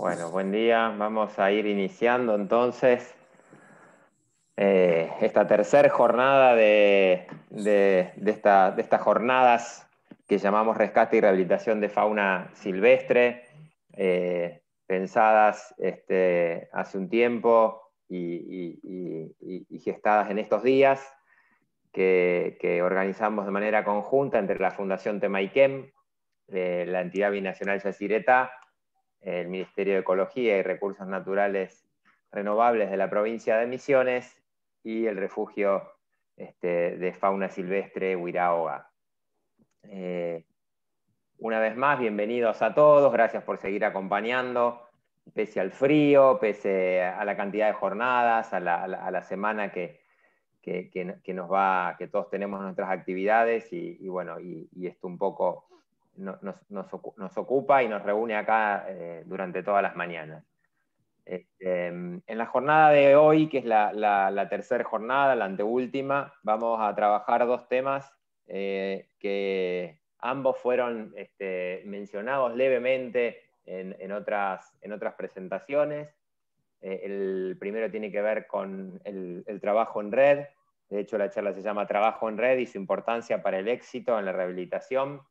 Bueno, buen día. Vamos a ir iniciando entonces eh, esta tercera jornada de, estas jornadas que llamamos rescate y rehabilitación de fauna silvestre, eh, pensadas este, hace un tiempo y, gestadas en estos días, que, organizamos de manera conjunta entre la Fundación Temaikem, eh, la entidad binacional Yacireta, el Ministerio de Ecología y Recursos Naturales Renovables de la provincia de Misiones y el refugio este, de fauna silvestre Huiraoga. Eh, una vez más, bienvenidos a todos, gracias por seguir acompañando, pese al frío, pese a la cantidad de jornadas, a la, semana que, nos va, que todos tenemos nuestras actividades y, bueno, y, esto un poco nos, ocupa y nos reúne acá eh, durante todas las mañanas. Este, en la jornada de hoy, que es la, tercera jornada, la anteúltima, vamos a trabajar dos temas eh, que ambos fueron este, mencionados levemente en, otras, en otras presentaciones. Eh, el primero tiene que ver con el, trabajo en red. De hecho, la charla se llama Trabajo en red y su importancia para el éxito en la rehabilitación.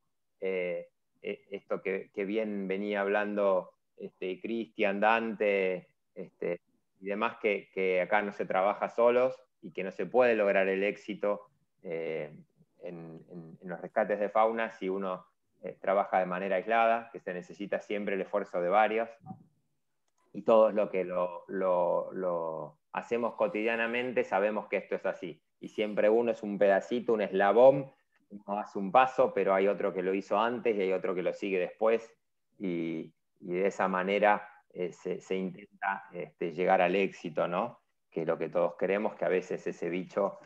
Eh, esto que, que, bien venía hablando este, Cristian, Dante este, y demás, que, acá no se trabaja solos y que no se puede lograr el éxito eh, en, los rescates de fauna si uno eh, trabaja de manera aislada, que se necesita siempre el esfuerzo de varios. Y todos lo que lo, hacemos cotidianamente sabemos que esto es así. Y siempre uno es un pedacito, un eslabón, uno hace un paso, pero hay otro que lo hizo antes y hay otro que lo sigue después. y de esa manera eh, se, intenta este, llegar al éxito, ¿no? Que lo que todos queremos, que a veces ese bicho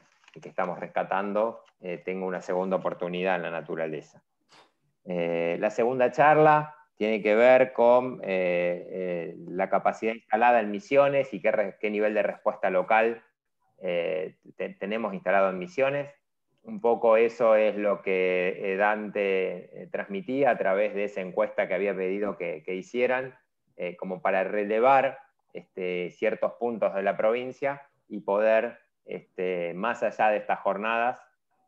que estamos rescatando eh, tenga una segunda oportunidad en la naturaleza. Eh, la segunda charla tiene que ver con la capacidad instalada en misiones y qué, qué nivel de respuesta local tenemos instalado en misiones. Un poco eso es lo que Dante transmitía a través de esa encuesta que había pedido que hicieran eh, como para relevar este, ciertos puntos de la provincia y poder, este, más allá de estas jornadas,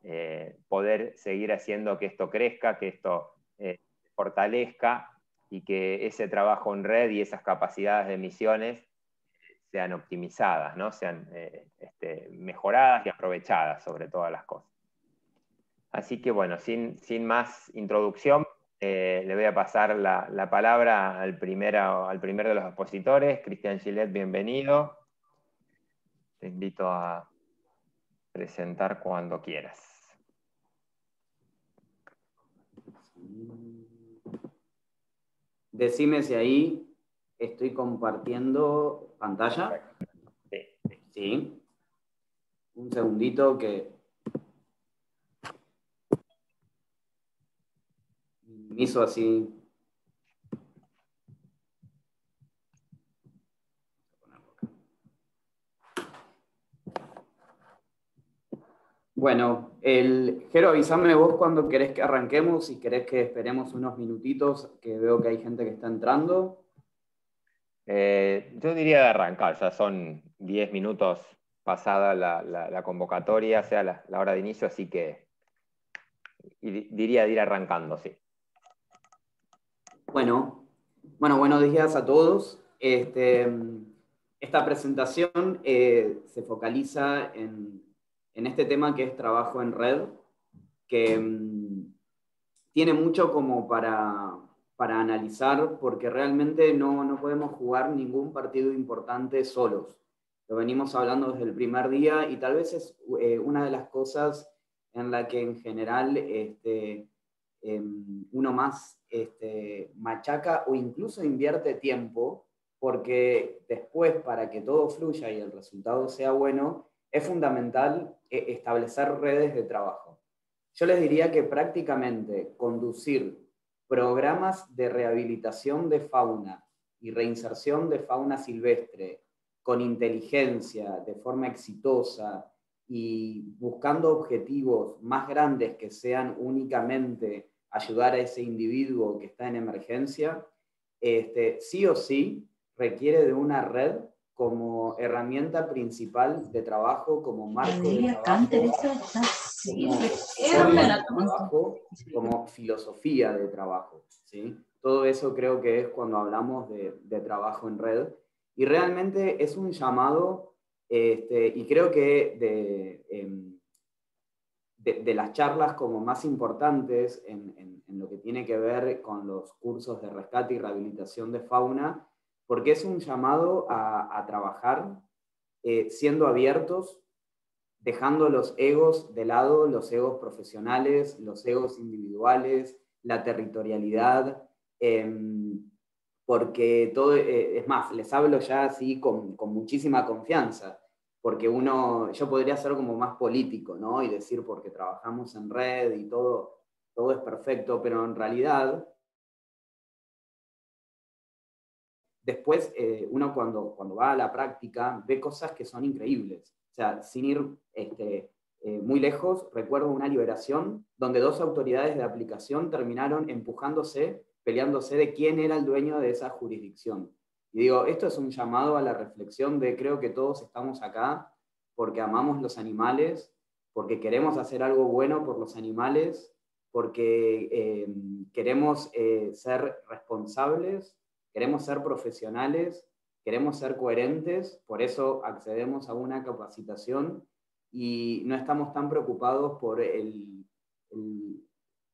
eh, poder seguir haciendo que esto crezca, que esto eh, fortalezca y que ese trabajo en red y esas capacidades de misiones sean optimizadas, ¿no? sean este, mejoradas y aprovechadas sobre todas las cosas. Así que bueno, sin, sin más introducción, eh, le voy a pasar la, palabra al, primero, al primer de los expositores, Cristian Gillet, bienvenido. Te invito a presentar cuando quieras. Decime si ahí estoy compartiendo pantalla. Sí. sí. Un segundito que hizo así. Bueno, el, Jero, avísame vos cuando querés que arranquemos, si querés que esperemos unos minutitos, que veo que hay gente que está entrando. Eh, yo diría de arrancar, ya son 10 minutos pasada la, convocatoria, sea la, hora de inicio, así que diría de ir arrancando, sí. Bueno, bueno, buenos días a todos. Este, esta presentación eh, se focaliza en, este tema que es trabajo en red, que mm, tiene mucho como para, analizar, porque realmente no, no, podemos jugar ningún partido importante solos. Lo venimos hablando desde el primer día y tal vez es eh, una de las cosas en la que en general este, em, uno más este, machaca o incluso invierte tiempo, porque después para que todo fluya y el resultado sea bueno, es fundamental eh, establecer redes de trabajo. Yo les diría que prácticamente conducir programas de rehabilitación de fauna y reinserción de fauna silvestre con inteligencia, de forma exitosa y buscando objetivos más grandes que sean únicamente ayudar a ese individuo que está en emergencia, este, sí o sí requiere de una red como herramienta principal de trabajo, como marco de trabajo, como, filosofía de trabajo. ¿sí? Todo eso creo que es cuando hablamos de, trabajo en red. Y realmente es un llamado, este, y creo que de, em, de, las charlas como más importantes en, en lo que tiene que ver con los cursos de rescate y rehabilitación de fauna, porque es un llamado a, trabajar eh, siendo abiertos, dejando los egos de lado, los egos profesionales, los egos individuales, la territorialidad, em, porque todo, eh, es más, les hablo ya así con, con, muchísima confianza, porque uno, yo podría ser como más político, ¿no? Y decir porque trabajamos en red y todo, todo es perfecto, pero en realidad después eh, uno cuando, cuando va a la práctica ve cosas que son increíbles. O sea, sin ir este, eh, muy lejos, recuerdo una liberación donde dos autoridades de aplicación terminaron empujándose, peleándose de quién era el dueño de esa jurisdicción. Y digo, esto es un llamado a la reflexión de creo que todos estamos acá porque amamos los animales, porque queremos hacer algo bueno por los animales, porque eh, queremos ser responsables Queremos ser profesionales, queremos ser coherentes, por eso accedemos a una capacitación y no estamos tan preocupados por el,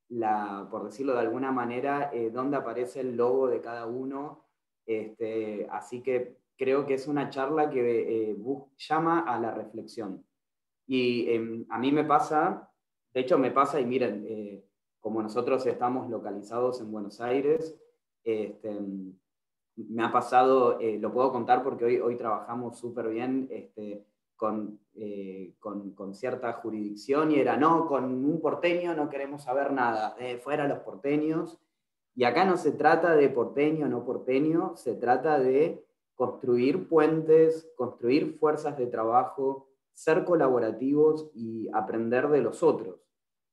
la, por decirlo de alguna manera, eh, dónde aparece el logo de cada uno. Este, así que creo que es una charla que eh, llama a la reflexión. Y em, a mí me pasa, de hecho me pasa, y miren, eh, como nosotros estamos localizados en Buenos Aires, este, me ha pasado, eh, lo puedo contar porque hoy, trabajamos súper bien este, con, con, cierta jurisdicción y era, no, con un porteño no queremos saber nada, fuera los porteños. Y acá no se trata de porteño, no porteño, se trata de construir puentes, construir fuerzas de trabajo, ser colaborativos y aprender de los otros,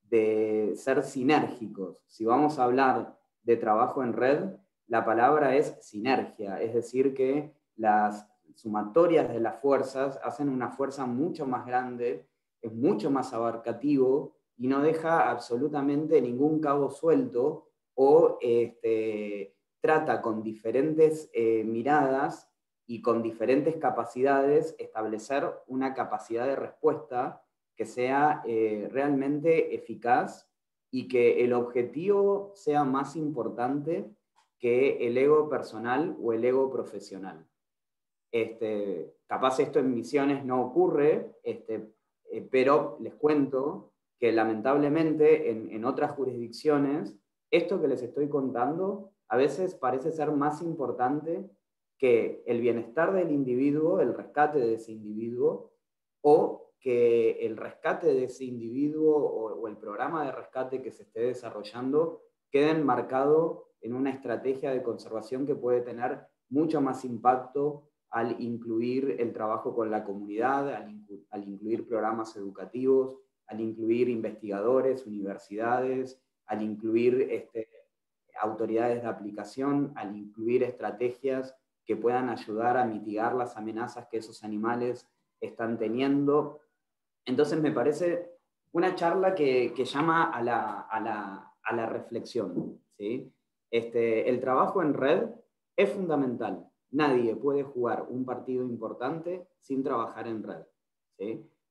de ser sinérgicos. Si vamos a hablar de trabajo en red, la palabra es sinergia, es decir, que las sumatorias de las fuerzas hacen una fuerza mucho más grande, es mucho más abarcativo y no deja absolutamente ningún cabo suelto o este, trata con diferentes eh, miradas y con diferentes capacidades establecer una capacidad de respuesta que sea eh, realmente eficaz y que el objetivo sea más importante que el ego personal o el ego profesional. Este, capaz esto en misiones no ocurre, este, eh, pero les cuento que lamentablemente en, en otras jurisdicciones, esto que les estoy contando a veces parece ser más importante que el bienestar del individuo, el rescate de ese individuo, o que el rescate de ese individuo o, el programa de rescate que se esté desarrollando quede enmarcado en una estrategia de conservación que puede tener mucho más impacto al incluir el trabajo con la comunidad, al, incluir programas educativos, al incluir investigadores, universidades, al incluir este, autoridades de aplicación, al incluir estrategias que puedan ayudar a mitigar las amenazas que esos animales están teniendo. Entonces me parece una charla que, llama a la, a la, a la reflexión. ¿sí? Este, el trabajo en red es fundamental. Nadie puede jugar un partido importante sin trabajar en red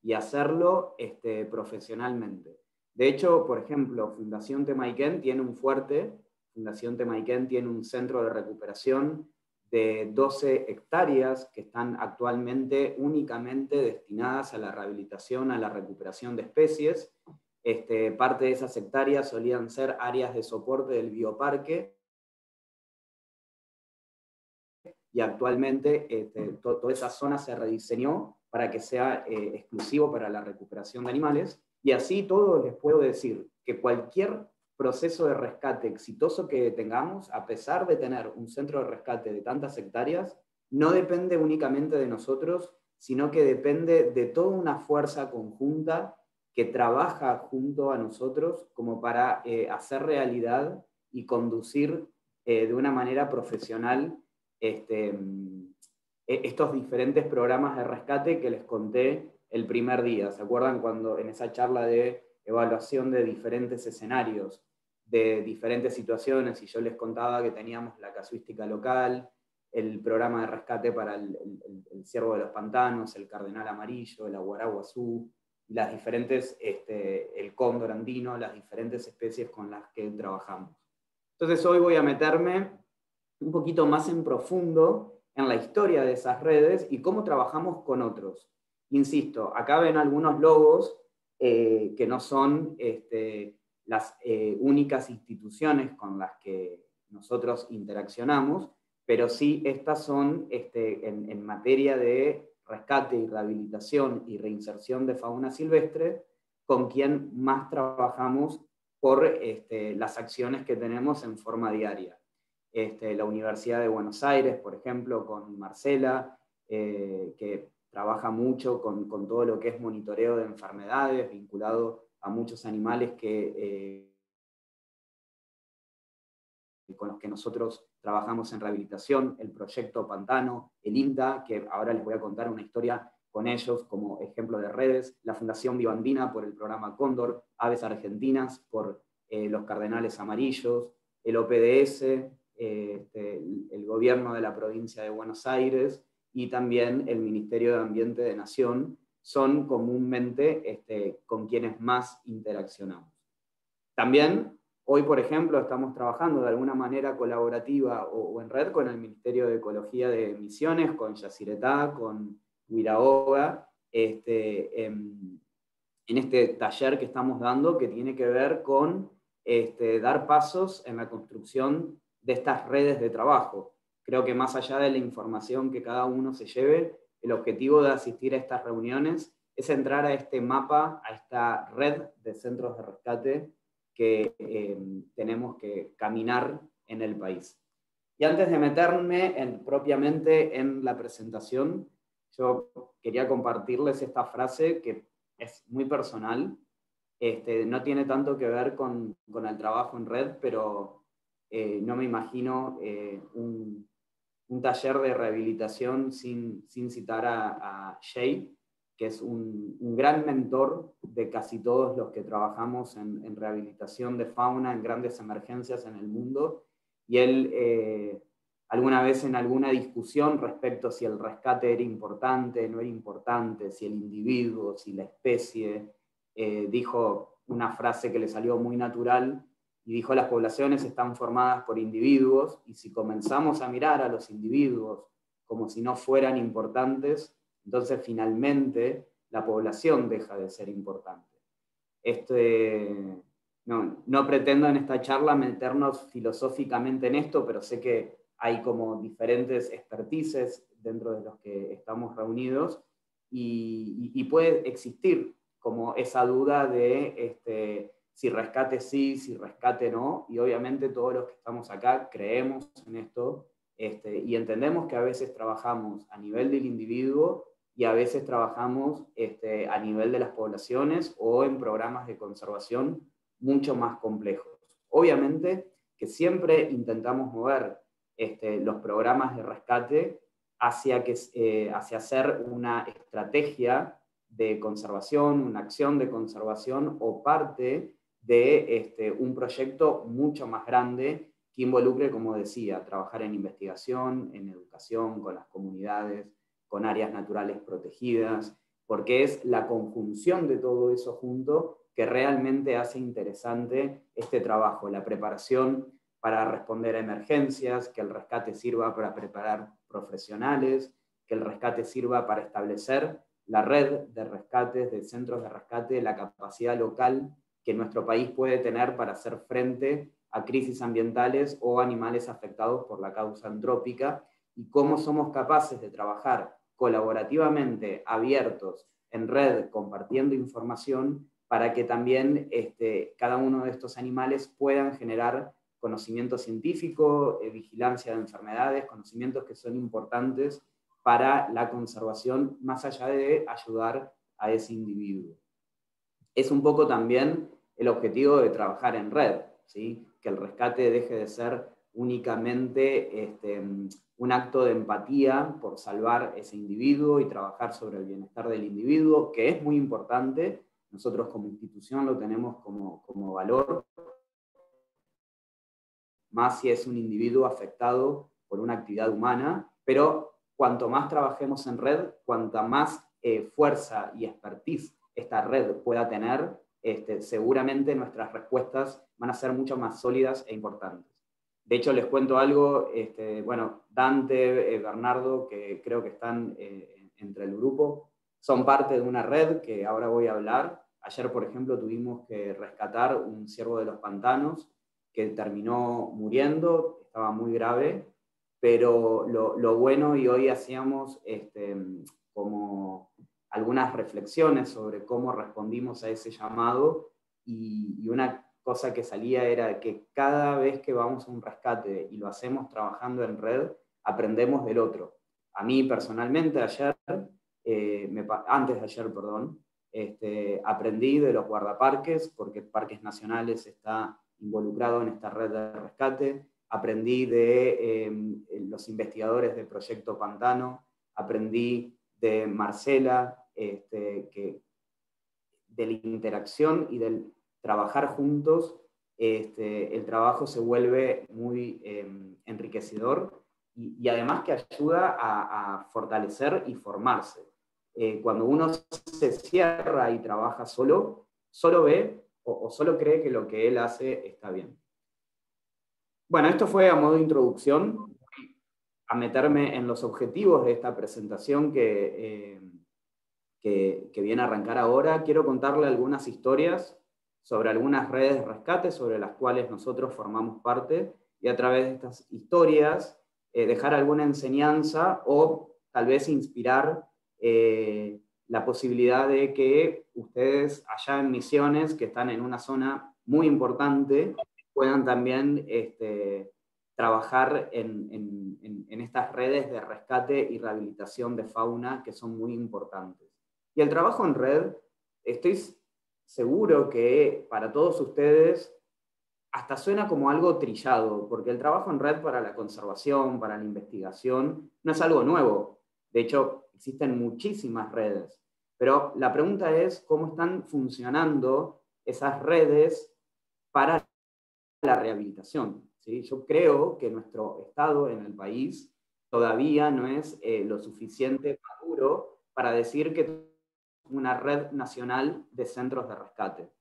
y hacerlo este, profesionalmente. De hecho, por ejemplo, Fundación Temaiken tiene un fuerte, Fundación Temaiken tiene un centro de recuperación de 12 hectáreas que están actualmente únicamente destinadas a la rehabilitación, a la recuperación de especies este, parte de esas hectáreas solían ser áreas de soporte del bioparque y actualmente este, toda esa zona se rediseñó para que sea eh, exclusivo para la recuperación de animales. Y así todo les puedo decir que cualquier proceso de rescate exitoso que tengamos, a pesar de tener un centro de rescate de tantas hectáreas, no depende únicamente de nosotros, sino que depende de toda una fuerza conjunta que trabaja junto a nosotros como para eh, hacer realidad y conducir de una manera profesional este, e, estos diferentes programas de rescate que les conté el primer día. ¿Se acuerdan cuando en esa charla de evaluación de diferentes escenarios, de diferentes situaciones, y yo les contaba que teníamos la casuística local, el programa de rescate para el, ciervo de los pantanos, el cardenal amarillo, el aguaraguazú, las diferentes, este, el cóndor andino, las diferentes especies con las que trabajamos. Entonces hoy voy a meterme un poquito más en profundo en la historia de esas redes y cómo trabajamos con otros. Insisto, acá ven algunos logos eh, que no son este, las eh, únicas instituciones con las que nosotros interaccionamos, pero sí estas son este, en, materia de rescate y rehabilitación y reinserción de fauna silvestre, con quien más trabajamos por este, las acciones que tenemos en forma diaria. La Universidad de Buenos Aires, por ejemplo, con Marcela, eh, que trabaja mucho con, todo lo que es monitoreo de enfermedades vinculado a muchos animales que, eh, con los que nosotros trabajamos en rehabilitación, el proyecto Pantano, el INTA, que ahora les voy a contar una historia con ellos como ejemplo de redes, la Fundación Vivandina por el programa Cóndor, Aves Argentinas por eh, los Cardenales Amarillos, el OPDS, este, el gobierno de la provincia de Buenos Aires y también el Ministerio de Ambiente de Nación son comúnmente este, con quienes más interaccionamos. También hoy, por ejemplo, estamos trabajando de alguna manera colaborativa o, en red con el Ministerio de Ecología de Misiones, con Yacyretá, con Huiraoga, este, en, este taller que estamos dando que tiene que ver con este, dar pasos en la construcción de estas redes de trabajo. Creo que más allá de la información que cada uno se lleve, el objetivo de asistir a estas reuniones es entrar a este mapa, a esta red de centros de rescate que eh, tenemos que caminar en el país. Y antes de meterme en, propiamente en la presentación, yo quería compartirles esta frase que es muy personal, este, no tiene tanto que ver con, con el trabajo en red, pero eh, no me imagino eh, un, taller de rehabilitación sin, citar a, a, Jay, que es un, gran mentor de casi todos los que trabajamos en, rehabilitación de fauna en grandes emergencias en el mundo. Y él, eh, alguna vez en alguna discusión respecto si el rescate era importante, no era importante, si el individuo, si la especie, dijo una frase que le salió muy natural, y dijo las poblaciones están formadas por individuos y si comenzamos a mirar a los individuos como si no fueran importantes, entonces finalmente la población deja de ser importante. Este, no, no pretendo en esta charla meternos filosóficamente en esto, pero sé que hay como diferentes expertices dentro de los que estamos reunidos y, y puede existir como esa duda de este, si rescate sí, si rescate no, y obviamente todos los que estamos acá creemos en esto este, y entendemos que a veces trabajamos a nivel del individuo y a veces trabajamos este, a nivel de las poblaciones o en programas de conservación mucho más complejos. Obviamente que siempre intentamos mover este, los programas de rescate hacia, que, eh, hacia hacer una estrategia de conservación, una acción de conservación o parte de este, un proyecto mucho más grande que involucre, como decía, trabajar en investigación, en educación, con las comunidades, con áreas naturales protegidas, porque es la conjunción de todo eso junto que realmente hace interesante este trabajo, la preparación para responder a emergencias, que el rescate sirva para preparar profesionales, que el rescate sirva para establecer la red de rescates, de centros de rescate, la capacidad local que nuestro país puede tener para hacer frente a crisis ambientales o animales afectados por la causa antrópica y cómo somos capaces de trabajar colaborativamente, abiertos, en red, compartiendo información para que también este, cada uno de estos animales puedan generar conocimiento científico, eh, vigilancia de enfermedades, conocimientos que son importantes para la conservación, más allá de ayudar a ese individuo. Es un poco también el objetivo de trabajar en red, ¿sí? que el rescate deje de ser únicamente este, un acto de empatía por salvar ese individuo y trabajar sobre el bienestar del individuo, que es muy importante. Nosotros como institución lo tenemos como, como valor, más si es un individuo afectado por una actividad humana, pero cuanto más trabajemos en red, cuanta más eh, fuerza y expertise esta red pueda tener, este, seguramente nuestras respuestas van a ser mucho más sólidas e importantes. De hecho, les cuento algo, este, bueno, Dante, eh, Bernardo, que creo que están eh, entre el grupo, son parte de una red que ahora voy a hablar. Ayer, por ejemplo, tuvimos que rescatar un ciervo de los pantanos que terminó muriendo, estaba muy grave, pero lo, bueno y hoy hacíamos este, como algunas reflexiones sobre cómo respondimos a ese llamado y, y una cosa que salía era que cada vez que vamos a un rescate y lo hacemos trabajando en red, aprendemos del otro. A mí personalmente ayer, eh, antes de ayer, perdón, este, aprendí de los guardaparques, porque Parques Nacionales está involucrado en esta red de rescate, aprendí de em, los investigadores del Proyecto Pantano, aprendí de Marcela, este, que, de la interacción y del trabajar juntos, este, el trabajo se vuelve muy em, enriquecedor y, además que ayuda a, fortalecer y formarse. Eh, cuando uno se cierra y trabaja solo, solo ve o, solo cree que lo que él hace está bien. Bueno, esto fue a modo de introducción, a meterme en los objetivos de esta presentación que, em, que, viene a arrancar ahora. Quiero contarle algunas historias sobre algunas redes de rescate sobre las cuales nosotros formamos parte y a través de estas historias eh, dejar alguna enseñanza o tal vez inspirar eh, la posibilidad de que ustedes allá en misiones, que están en una zona muy importante, puedan también este, trabajar en, estas redes de rescate y rehabilitación de fauna que son muy importantes. Y el trabajo en red, estoy seguro que para todos ustedes hasta suena como algo trillado, porque el trabajo en red para la conservación, para la investigación, no es algo nuevo. De hecho, existen muchísimas redes. Pero la pregunta es cómo están funcionando esas redes para la rehabilitación. ¿sí? Yo creo que nuestro estado en el país todavía no es eh, lo suficiente maduro para decir que una red nacional de centros de rescate.